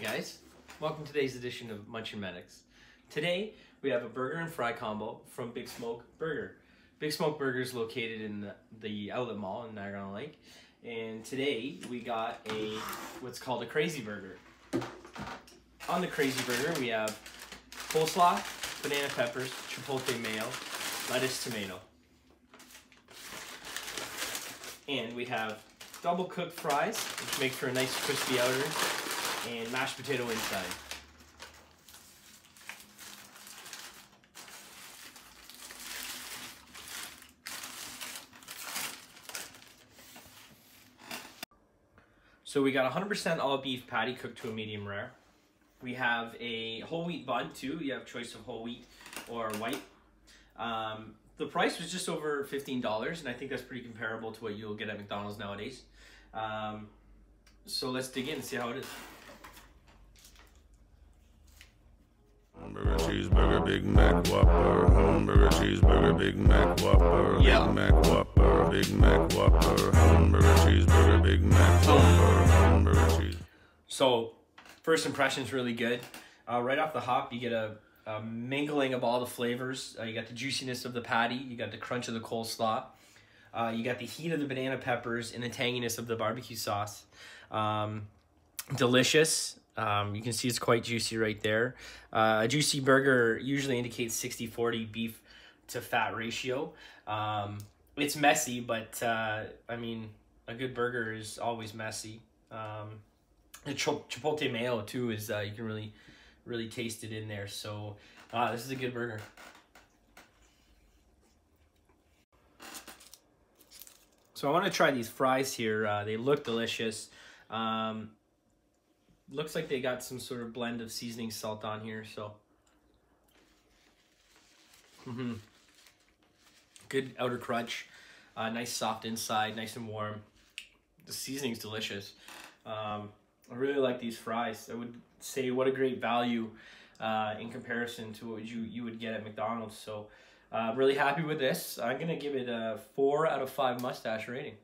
guys, welcome to today's edition of Munch'in Medics. Today we have a burger and fry combo from Big Smoke Burger. Big Smoke Burger is located in the, the outlet mall in Niagara Lake, and today we got a what's called a crazy burger. On the crazy burger we have coleslaw, banana peppers, chipotle mayo, lettuce, tomato, and we have double cooked fries, which make for a nice crispy outer and mashed potato inside. So we got 100% all beef patty cooked to a medium rare. We have a whole wheat bun too. You have choice of whole wheat or white. Um, the price was just over $15 and I think that's pretty comparable to what you'll get at McDonald's nowadays. Um, so let's dig in and see how it is. Hamburger, cheeseburger, Big Mac, Whopper. Hamburger, cheeseburger, Big Mac, Whopper. Yeah. Big Mac, Whopper. Big Mac, Whopper. Hamburger, cheeseburger, Big Mac, Whopper. Hamburger, cheese. So, first impression's really good. Uh, right off the hop, you get a, a mingling of all the flavors. Uh, you got the juiciness of the patty, you got the crunch of the coleslaw, uh, you got the heat of the banana peppers, and the tanginess of the barbecue sauce. Um, delicious. Um, you can see it's quite juicy right there. Uh, a juicy burger usually indicates 60 40 beef to fat ratio. Um, it's messy, but uh, I mean, a good burger is always messy. Um, the chip- chipotle mayo too is uh, you can really really taste it in there so uh, this is a good burger so i want to try these fries here uh, they look delicious um, looks like they got some sort of blend of seasoning salt on here so hmm good outer crunch uh, nice soft inside nice and warm the seasoning's delicious um, I really like these fries. I would say what a great value uh, in comparison to what you, you would get at McDonald's. So uh, really happy with this. I'm going to give it a 4 out of 5 mustache rating.